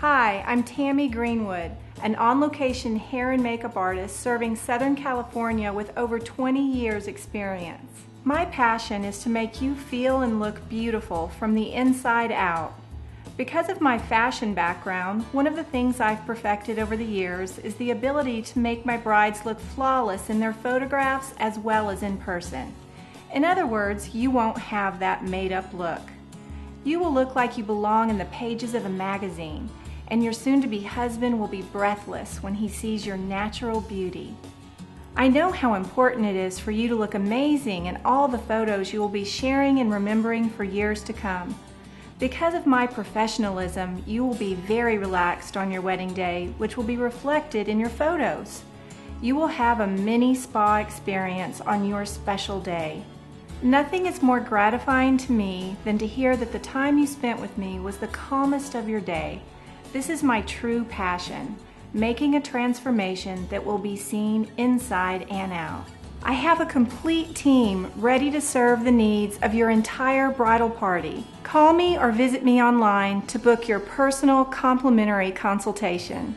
Hi, I'm Tammy Greenwood, an on location hair and makeup artist serving Southern California with over 20 years' experience. My passion is to make you feel and look beautiful from the inside out. Because of my fashion background, one of the things I've perfected over the years is the ability to make my brides look flawless in their photographs as well as in person. In other words, you won't have that made up look. You will look like you belong in the pages of a magazine, and your soon to be husband will be breathless when he sees your natural beauty. I know how important it is for you to look amazing in all the photos you will be sharing and remembering for years to come. Because of my professionalism, you will be very relaxed on your wedding day, which will be reflected in your photos. You will have a mini spa experience on your special day. Nothing is more gratifying to me than to hear that the time you spent with me was the calmest of your day. This is my true passion, making a transformation that will be seen inside and out. I have a complete team ready to serve the needs of your entire bridal party. Call me or visit me online to book your personal complimentary consultation.